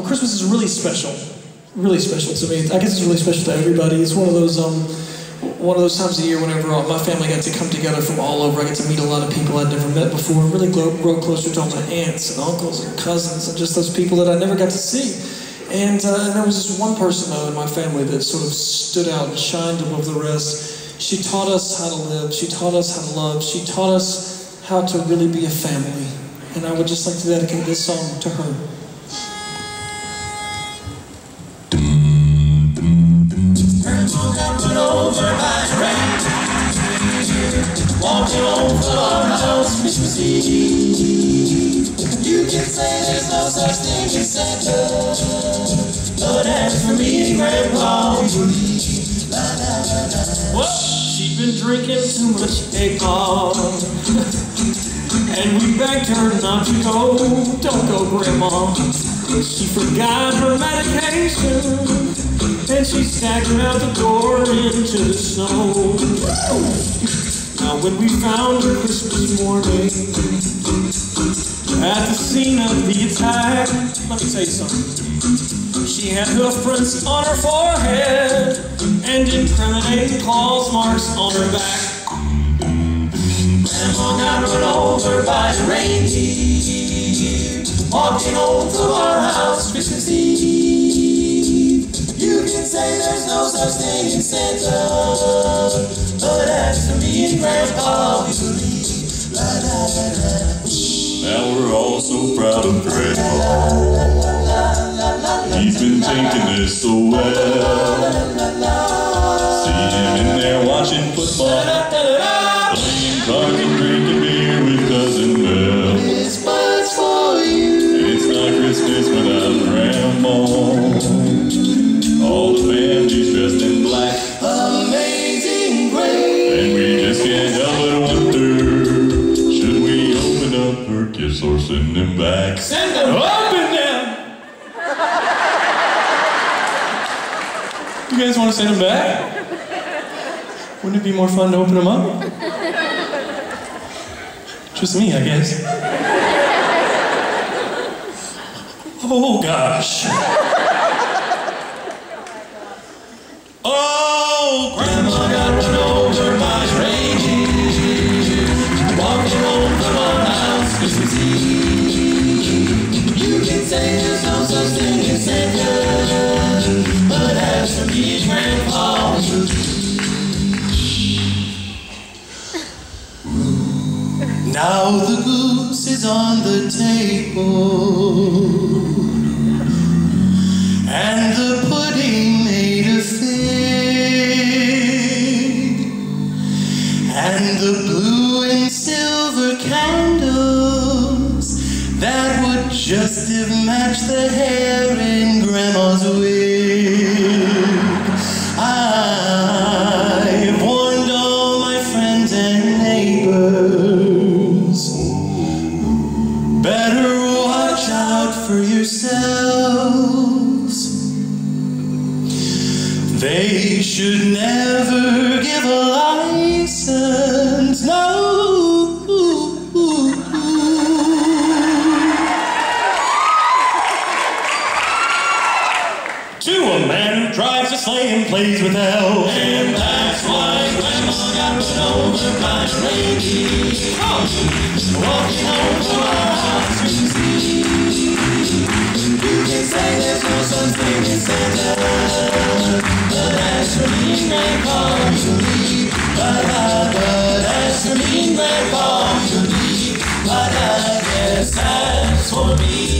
Well, Christmas is really special, really special to me. I guess it's really special to everybody. It's one of those um, one of those times of year whenever uh, my family got to come together from all over. I get to meet a lot of people I'd never met before. Really grow, grow closer to all my aunts and uncles and cousins and just those people that I never got to see. And, uh, and there was this one person though in my family that sort of stood out and shined above the rest. She taught us how to live. She taught us how to love. She taught us how to really be a family. And I would just like to dedicate this song to her. Christmas Eve. You can say there's no such thing as Santa, but as for me and Grandpa, we believe. La la la la. Well, she'd been drinking too much alcohol. and we begged her not to go. Don't go, Grandma. She forgot her medication. And she staggered out the door into the snow. Now when we found her Christmas morning at the scene of the attack, let me tell you something. She had hoof prints on her forehead and incriminating Claus marks on her back. Grandma got run over by the reindeer. Walking from our house Christmas Eve. Can say there's no such thing as Santa, but as for me and Grandpa, we believe. La la la la. Now we're all so proud of Grandpa. He's been taking this so well. See him in there watching football, them back? Send them and down. You guys want to send them back? Wouldn't it be more fun to open them up? Just me, I guess. Oh gosh. Oh, Now the goose is on the table, and the pudding made of fig, and the blue and silver candles that would just have matched the hair in Grandma's wig. I've warned all my friends and neighbors. They should never give a license. No. To a man who drives a sleigh and plays with elves. And that's why Grandma got run over by a reindeer. Walking home from our house Christmas Eve. You can say there's no such thing as Santa, but as for me and Grandpa. But I guess that's for me